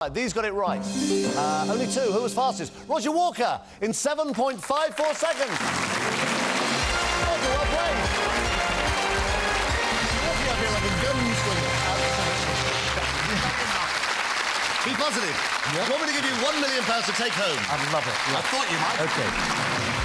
Right, These got it right. Uh, only two. Who was fastest? Roger Walker in 7.54 seconds. Roger, well played. Walking up here like a gunslinger. Be positive. Yep. You want me to give you one million pounds to take home? I love it. I thought you might. Okay.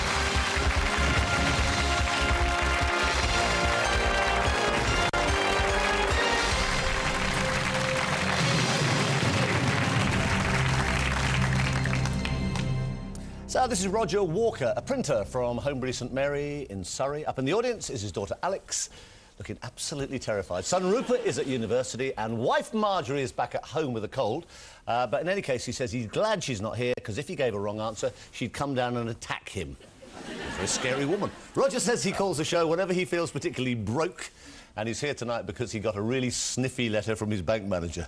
So this is Roger Walker, a printer from Holmbury St Mary in Surrey. Up in the audience is his daughter Alex, looking absolutely terrified. Son Rupert is at university, and wife Marjorie is back at home with a cold. Uh, but in any case, he says he's glad she's not here because if he gave a wrong answer, she'd come down and attack him. She's a scary woman. Roger says he calls the show whenever he feels particularly broke, and he's here tonight because he got a really sniffy letter from his bank manager.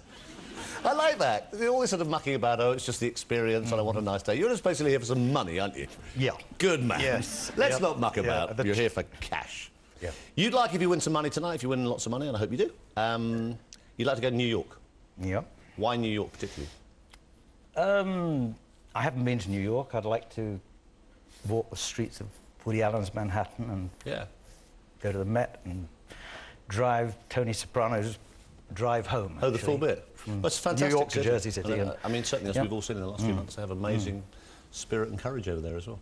I like that. They're always sort of mucking about, oh, it's just the experience and I want a nice day. You're just basically here for some money, aren't you? Yeah. Good man. Yes. Let's Yep. not muck about. the- You're here for cash. Yeah. You'd like if you win some money tonight, if you win lots of money, and I hope you do, um, you'd like to go to New York. Yeah. Why New York particularly? Um, I haven't been to New York. I'd like to walk the streets of Woody Allen's Manhattan and Yeah. go to the Met and drive Tony Soprano's drive home. Oh, the full bit. Well, it's fantastic. New York to. Jersey City. And, uh, I mean, certainly, as Yeah. we've all seen in the last few months, they have amazing spirit and courage over there as well.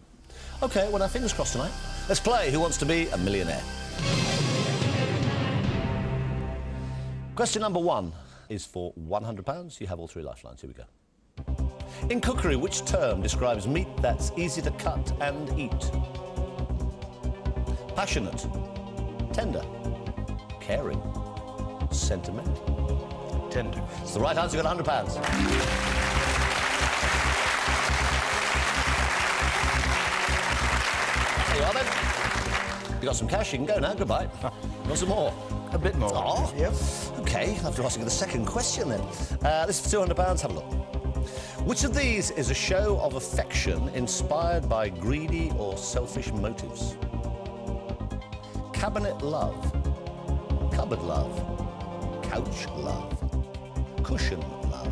OK, well, our fingers crossed tonight. Let's play Who Wants to Be a Millionaire? Question number one is for £100. You have all three lifelines. Here we go. In cookery, which term describes meat that's easy to cut and eat? Passionate, tender, caring, sentimental. Tender. It's the right answer. You got £100. There you are then. You got some cash, you can go now. Goodbye. Want some more? A bit more. Oh, Yep. OK, I'll have to ask you the second question then. Uh, this is for £200. Have a look. Which of these is a show of affection inspired by greedy or selfish motives? Cabinet love, cupboard love, couch love, cushion love.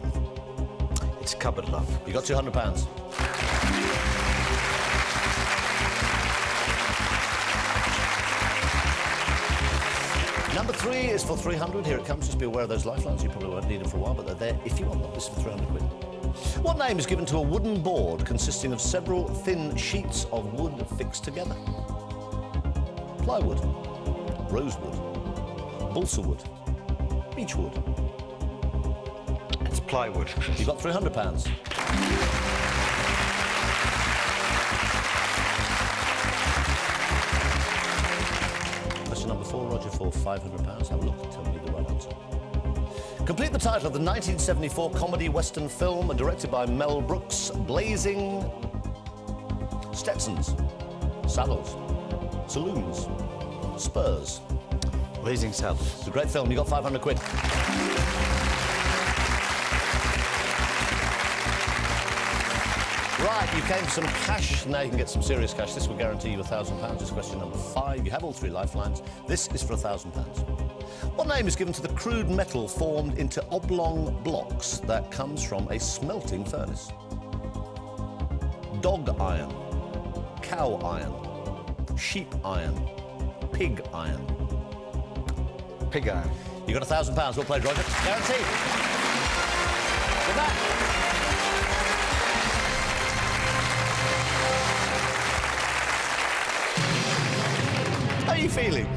It's cupboard love. You got £200. Number three is for 300. Here it comes. Just be aware of those lifelines. You probably won't need them for a while, but they're there if you want them. This is for 300 quid. What name is given to a wooden board consisting of several thin sheets of wood fixed together? Plywood, rosewood, balsa wood, beechwood. It's plywood. You've got £300. Question number four, Roger, for £500. Have a look and tell me the right answer. Complete the title of the 1974 comedy western film directed by Mel Brooks, Blazing Stetsons, Saddles, Saloons, Spurs. Blazing Saddles. It's a great film. You got 500 quid. Right, you came for some cash. Now you can get some serious cash. This will guarantee you a thousand pounds. This is question number five. You have all three lifelines. This is for a thousand pounds. What name is given to the crude metal formed into oblong blocks that comes from a smelting furnace? Dog iron, cow iron, sheep iron, pig iron. Pig iron. You got a thousand pounds. Well played, Roger. Guaranteed. Good luck. How are you feeling?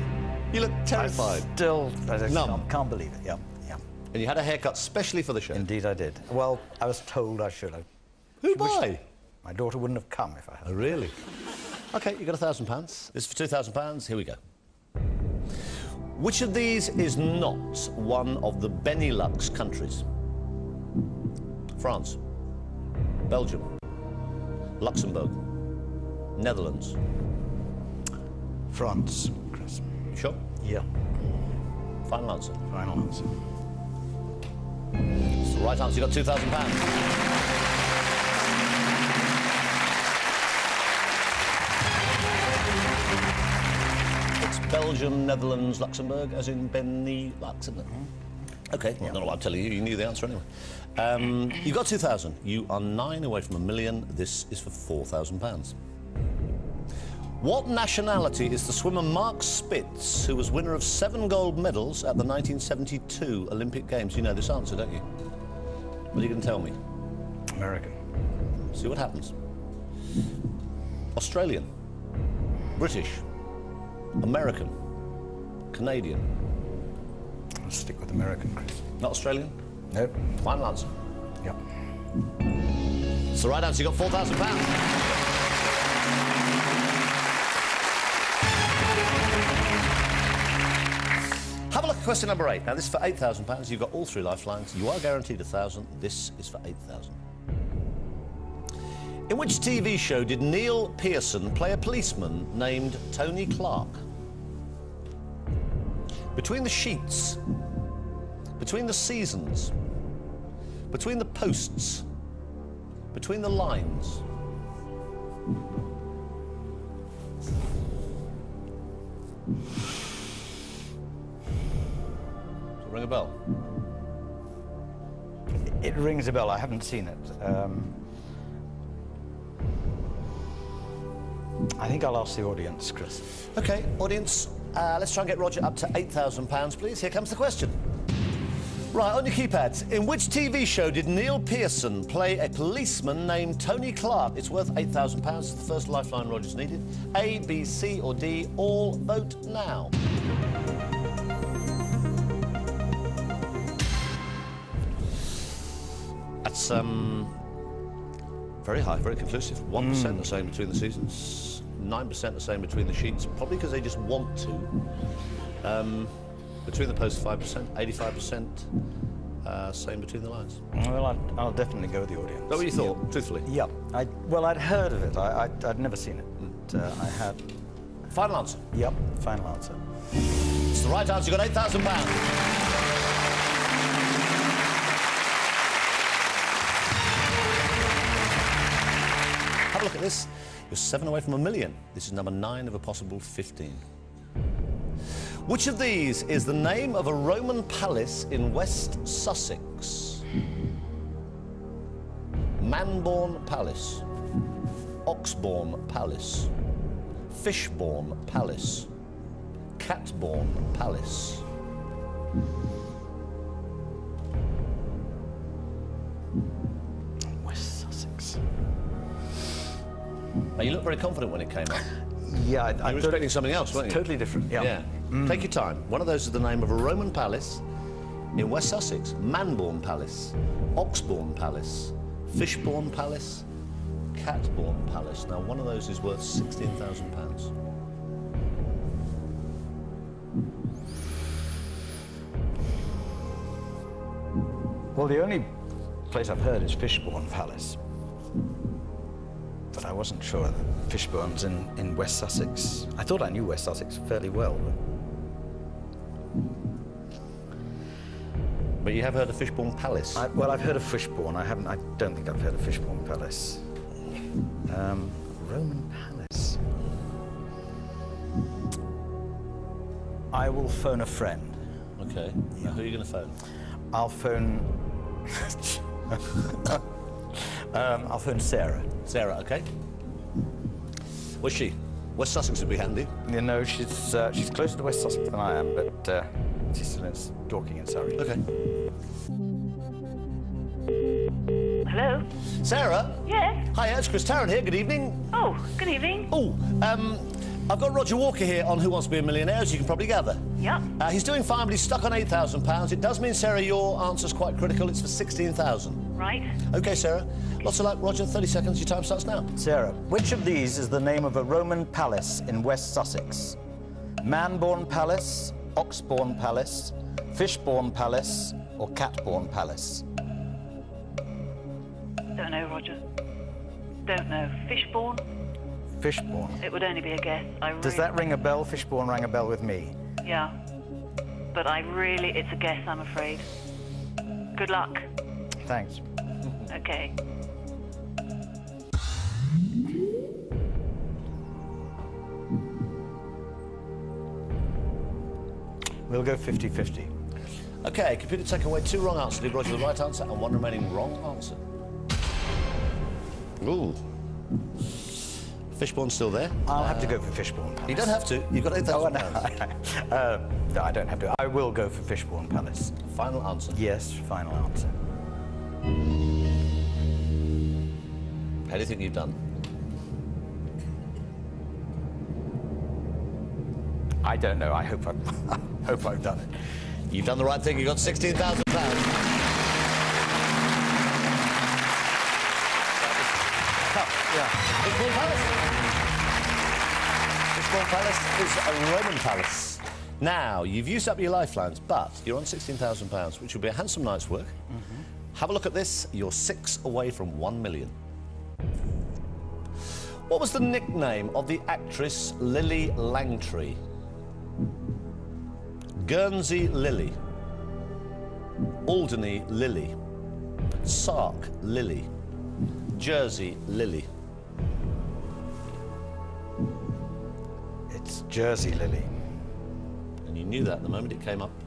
You look terrified. Still, I just Numb. can't, can't believe it. Yeah, yeah. And you had a haircut specially for the show. Indeed, I did. Well, I was told I should have. Who by? My daughter wouldn't have come if I Oh, had. really? OK, you got a thousand pounds. This is for two thousand pounds. Here we go. Which of these is not one of the Benelux countries? France, Belgium, Luxembourg, Netherlands. France, Chris. You sure? Yeah. Final answer. Final answer. It's the right answer. You got two thousand pounds. Belgium, Netherlands, Luxembourg, as in Benny Luxembourg. Okay, well, I don't know what I'm telling you. You knew the answer anyway. Um, you got 2,000. You are nine away from a million. This is for 4,000 pounds. What nationality is the swimmer Mark Spitz, who was winner of seven gold medals at the 1972 Olympic Games? You know this answer, don't you? What are you going to tell me? American. See what happens. Australian, British, American, Canadian. I'll stick with American, Chris. Not Australian? Nope. Final answer. Yep. It's the right answer. you've got four thousand pounds. Have a look at question number eight. Now, this is for eight thousand pounds. You've got all three lifelines. You are guaranteed a thousand. This is for eight thousand. In which TV show did Neil Pearson play a policeman named Tony Clark? Between the sheets, between the seasons, between the posts, between the lines. Ring a bell? It rings a bell. I haven't seen it. Um, I think I'll ask the audience, Chris. Okay, audience, uh, let's try and get Roger up to £8,000, please. Here comes the question. Right, on your keypads. In which TV show did Neil Pearson play a policeman named Tony Clark? It's worth £8,000. It's the first lifeline Roger's needed. A, B, C, or D. All vote now. That's um, very high, very conclusive. 1% the same between the seasons, 9% the same between the sheets, probably because they just want to. Um, between the posts, 5%, 85%, uh, same between the lines. Well, I'd, I'll definitely go with the audience. that what you thought, truthfully? Yeah. I, well, I'd heard of it. I, I'd never seen it. But, uh, I had. Final answer. Yep. Final answer. It's the right answer. You got £8,000. You're seven away from a million. This is number nine of a possible 15. Which of these is the name of a Roman palace in West Sussex? Manbourne Palace, Oxbourne Palace, Fishbourne Palace, Catbourne Palace. You looked very confident when it came up. Yeah, I, You were expecting something else, weren't you? Totally different. Yeah. Yeah. Mm. Take your time. One of those is the name of a Roman palace in West Sussex. Manbourne Palace, Oxbourne Palace, Fishbourne Palace, Catbourne Palace. Now, one of those is worth £16,000. Well, the only place I've heard is Fishbourne Palace. But I wasn't sure that Fishbourne's in, in West Sussex. I thought I knew West Sussex fairly well. But But you have heard of Fishbourne Palace? I, well, I've heard of Fishbourne. I haven't. I don't think I've heard of Fishbourne Palace. Um, Roman Palace. I will phone a friend. Okay. Now, who are you going to phone? I'll phone. um, I'll phone Sarah. Sarah, okay? Where's she? West Sussex would be handy. You know, she's uh, she's closer to West Sussex than I am, but uh, she's still in Dorking in Surrey. Okay. Hello? Sarah? Yes? Hi, it's Chris Tarrant here. Good evening. Oh, good evening. Oh, um, I've got Roger Walker here on Who Wants to Be a Millionaire, as you can probably gather. Yep. Uh, he's doing fine, but he's stuck on £8,000. It does mean, Sarah, your answer's quite critical. It's for 16000 Right. OK, Sarah. Lots of luck. Roger, 30 seconds. Your time starts now. Sarah, which of these is the name of a Roman palace in West Sussex? Manbourne Palace, Oxbourne Palace, Fishbourne Palace, or Catbourne Palace? Don't know, Roger. Don't know. Fishbourne? Fishbourne. It would only be a guess. I Does really- that ring a bell? Fishbourne rang a bell with me. Yeah. But I really, it's a guess, I'm afraid. Good luck. Thanks. Okay. We'll go 50-50. Okay, computer take away two wrong answers. Leave Roger the right answer and one remaining wrong answer. Ooh. Fishbourne's still there. I'll have to go for Fishbourne Palace. You don't have to. You've got Oh, no, uh, no, I don't have to. I will go for Fishbourne Palace. Final answer. Yes, final answer. How do you think you've done? I don't know. I hope I've, hope I've done it. You've done the right thing. You got 16,000 pounds. Yeah. Fishbourne Palace. Fishbourne Palace is a Roman palace. Now, you've used up your lifelines, but you're on £16,000, which will be a handsome night's work. Mm-hmm. Have a look at this. You're six away from one million. What was the nickname of the actress Lillie Langtry? Guernsey Lily. Alderney Lily. Sark Lily. Jersey Lily. It's Jersey Lily. And you knew that the moment it came up.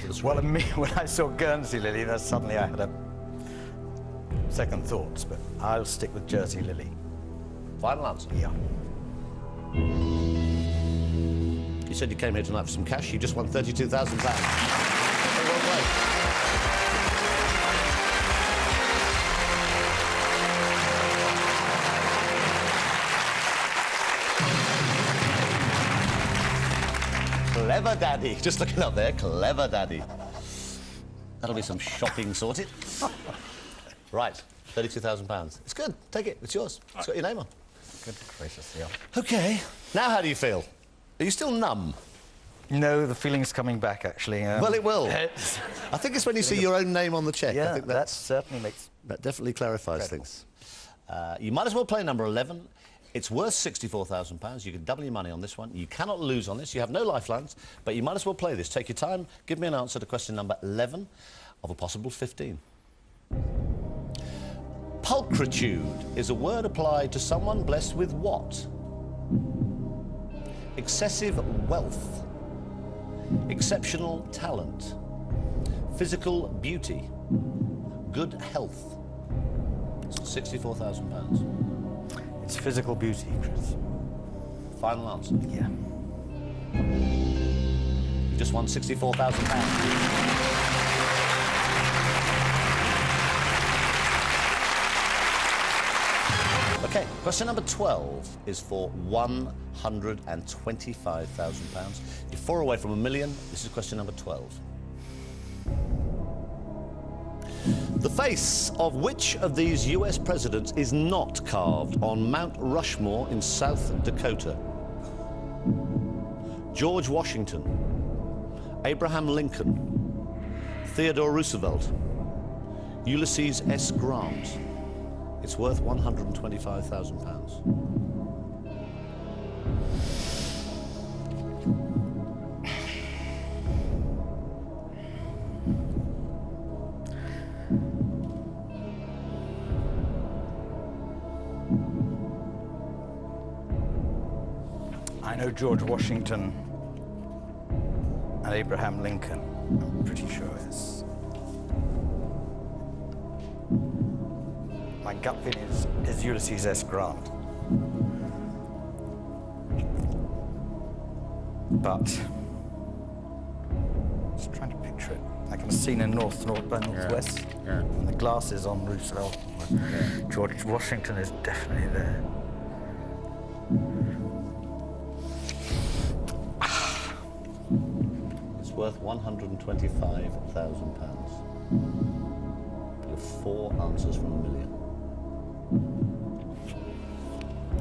To the screen. Well, me, when I saw Guernsey Lily, then suddenly I had a second thoughts, but I'll stick with Jersey Lily. Final answer. Yeah. You said you came here tonight for some cash. You just won £32,000. Clever daddy. Just looking up there. Clever daddy. That'll be some shopping sorted. right. £32,000. It's good. Take it. It's yours. It's got your name on. Good gracious, yeah. Okay. Now how do you feel? Are you still numb? No, the feeling's coming back, actually. um, Well, it will. I think it's when you see your own name on the check. I yeah, think that that's, certainly makes... that definitely clarifies Incredible. things. Uh, you might as well play number 11. It's worth £64,000. You can double your money on this one. You cannot lose on this. You have no lifelines, but you might as well play this. Take your time. Give me an answer to question number 11 of a possible 15. Pulchritude is a word applied to someone blessed with what? Excessive wealth, exceptional talent, physical beauty, good health. £64,000. It's physical beauty, Chris. Final answer. Yeah. You just won £64,000. Okay, question number 12 is for £125,000. You're four away from a million. This is question number 12. The face of which of these US presidents is not carved on Mount Rushmore in South Dakota? George Washington, Abraham Lincoln, Theodore Roosevelt, Ulysses S. Grant. It's worth £125,000. George Washington and Abraham Lincoln. I'm pretty sure it's. My gut feeling is, is Ulysses S. Grant. But just trying to picture it. Like in a scene in North, North by Northwest. yeah. And the glasses on Roosevelt. George Washington is definitely there. Worth £125,000. You have four answers from a million.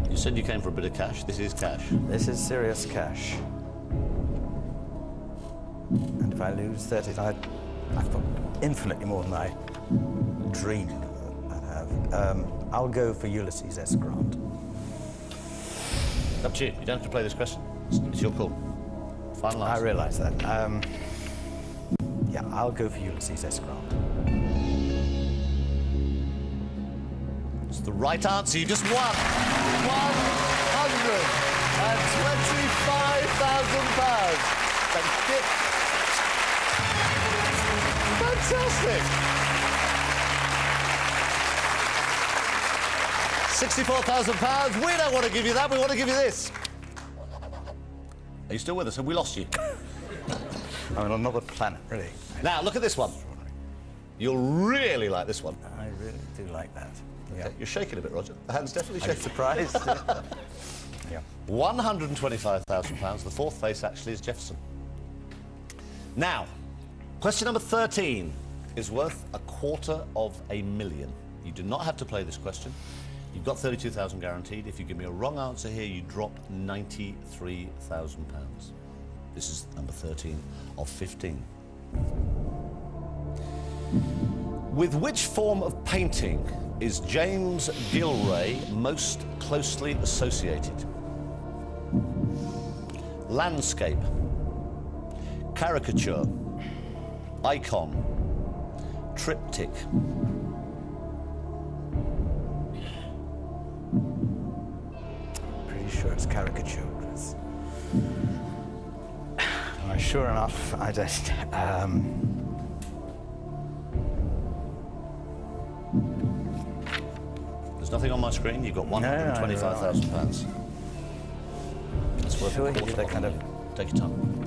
You said you came for a bit of cash. This is cash. This is serious cash. And if I lose 30, I, I've got infinitely more than I dreamed I'd have. Um, I'll go for Ulysses S. Grant. Up to you. You don't have to play this question. It's, it's your call. Final I realise that. Um, yeah, I'll go for Ulysses S. Grant. It's the right answer. You just won. £125,000. Thank you. Fantastic. £64,000. We don't want to give you that. We want to give you this. You still with us? Have we lost you? I'm on another planet, really. Now, look at this one. You'll really like this one. I really do like that. Yeah. You're shaking a bit, Roger. The hand's definitely I'm shaking. surprised. yeah. £125,000. The fourth face actually is Jefferson. Now, question number 13 is worth a quarter of a million. You do not have to play this question. You've got 32,000 guaranteed. If you give me a wrong answer here, you drop 93,000 pounds. This is number 13 of 15. With which form of painting is James Gillray most closely associated? Landscape, caricature, icon, triptych. Caricature. Uh, sure enough, I just. Um... There's nothing on my screen. You've got £125,000. It's worth Sure a quarter that kind of- Take your time.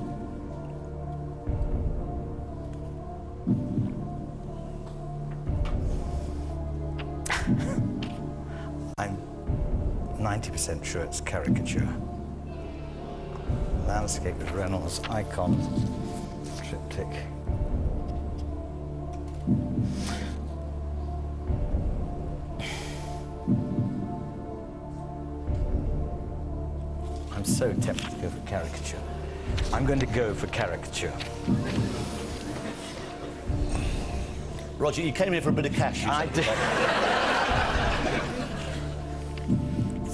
90% sure it's caricature. Landscape with Reynolds, icon, triptych. I'm so tempted to go for caricature. I'm going to go for caricature. Roger, you came here for a bit of cash. you I did.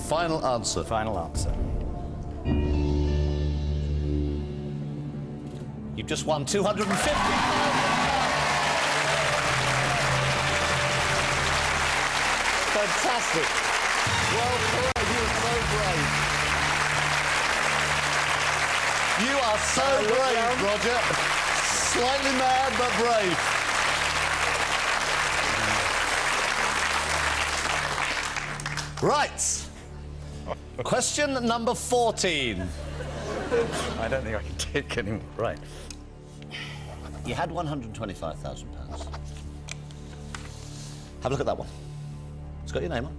Final answer. Final answer. You've just won 250. Fantastic. Well played. You are so brave. You are so brave, Roger. Slightly mad, but brave. Right. Question number 14. I don't think I can take any more. Right. You had £125,000. Have a look at that one. It's got your name on.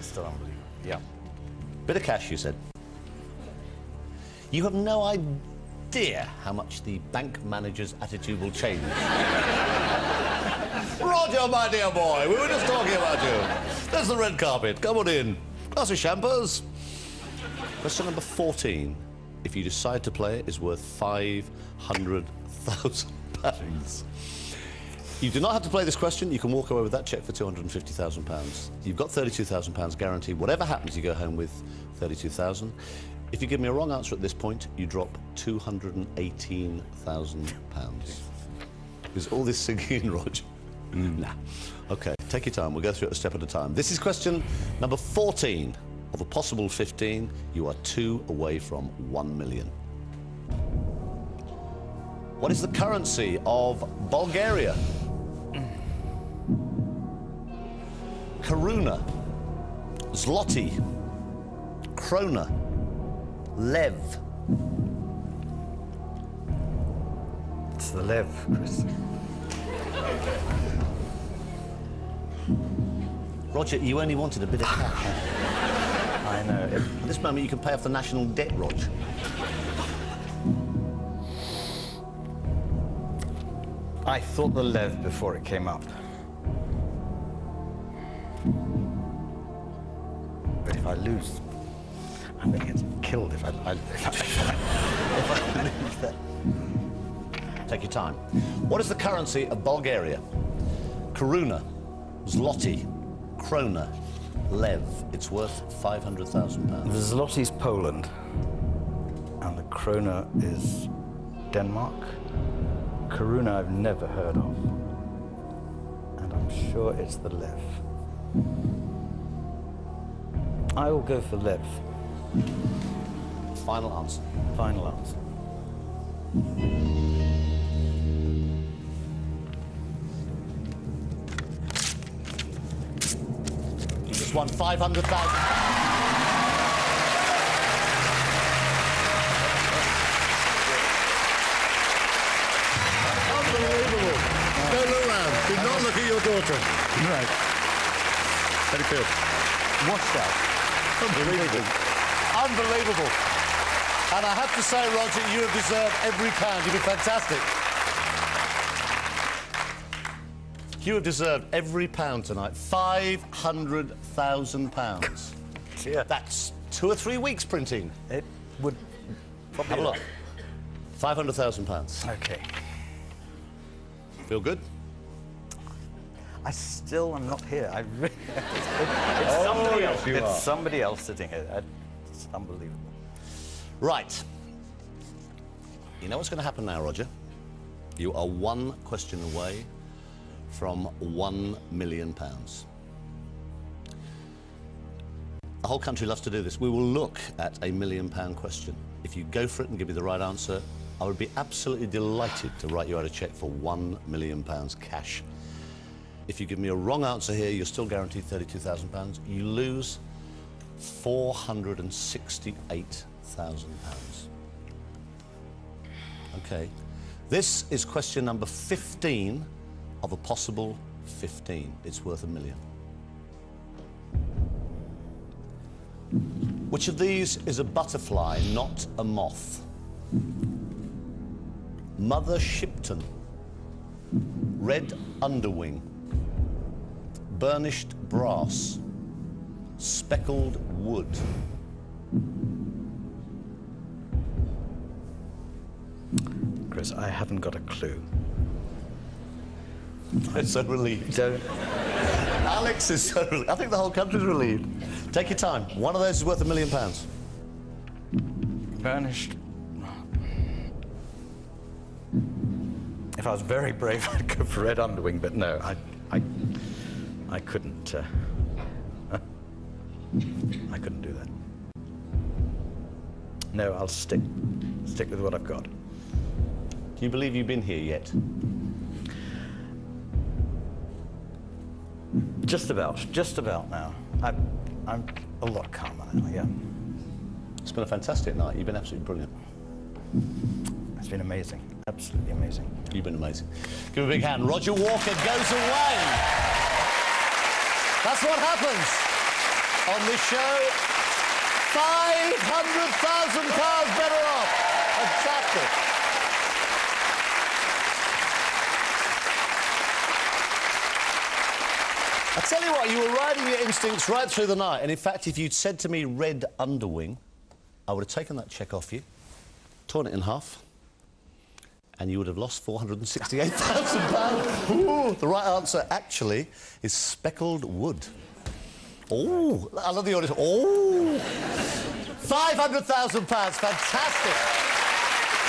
Still unbelievable. Yeah. Bit of cash, you said. You have no idea how much the bank manager's attitude will change. Roger, my dear boy, we were just talking about you. There's the red carpet. Come on in. Glass of champers. Question number 14, if you decide to play it, is worth £500,000. You do not have to play this question. You can walk away with that cheque for £250,000. You've got £32,000 guaranteed. Whatever happens, you go home with £32,000. If you give me a wrong answer at this point, you drop £218,000. Is all this sinking in, Roger? Nah. OK, take your time. We'll go through it a step at a time. This is question number 14 of a possible 15. You are two away from 1 million. What is the currency of Bulgaria? Koruna, Zloty, Krona, Lev. It's the Lev, Chris. Roger, you only wanted a bit of cash. I know. At this moment, you can pay off the national debt, Roger. I thought the Lev before it came up. But if I lose, I'm going to get killed if I, I, if I, if I lose that. Take your time. What is the currency of Bulgaria? Koruna, Zloty, Krona, Lev. It's worth £500,000. The zloty is Poland, and the Krona is Denmark. Koruna I've never heard of, and I'm sure it's the Lev. I will go for Lev. Final answer. Final answer. Just won 500,000. Unbelievable. Don't look not look at your daughter. Right. How do you feel? Washed out. Unbelievable. Unbelievable. And I have to say, Roger, you have deserved every pound. You've been fantastic. You have deserved every pound tonight. £500,000. Yeah. That's two or three weeks printing. It would probably... Have a look. £500,000. Okay. Feel good? I still am not here. I really... it's, it's oh, somebody else. you it's are. somebody else sitting here. It's unbelievable. Right. You know what's going to happen now, Roger? You are one question away from one million pounds. The whole country loves to do this. We will look at a million pound question. If you go for it and give me the right answer, I would be absolutely delighted to write you out a cheque for one million pounds cash. If you give me a wrong answer here, you're still guaranteed £32,000. You lose £468,000. Okay. This is question number 15 of a possible 15. It's worth a million. Which of these is a butterfly, not a moth? Mother Shipton. Red underwing. Burnished brass. Speckled wood. Chris, I haven't got a clue. I'm so relieved. Don't... Alex is so relieved. I think the whole country's relieved. Take your time. One of those is worth a million pounds. Burnished... If I was very brave, I'd go for red underwing, but no, I... I, I couldn't... Uh, I couldn't do that. No, I'll stick, stick with what I've got. Do you believe you've been here yet? Just about, just about now. I'm, I'm a lot calmer now, yeah. It's been a fantastic night. You've been absolutely brilliant. It's been amazing, absolutely amazing. You've been amazing. Give a big hand. Roger Walker goes away. That's what happens on this show. £500,000 better off. Fantastic. I tell you what, you were riding your instincts right through the night. And in fact, if you'd said to me red underwing, I would have taken that check off you, torn it in half, and you would have lost £468,000. The right answer, actually, is speckled wood. Oh, I love the audience. Oh, £500,000. Fantastic.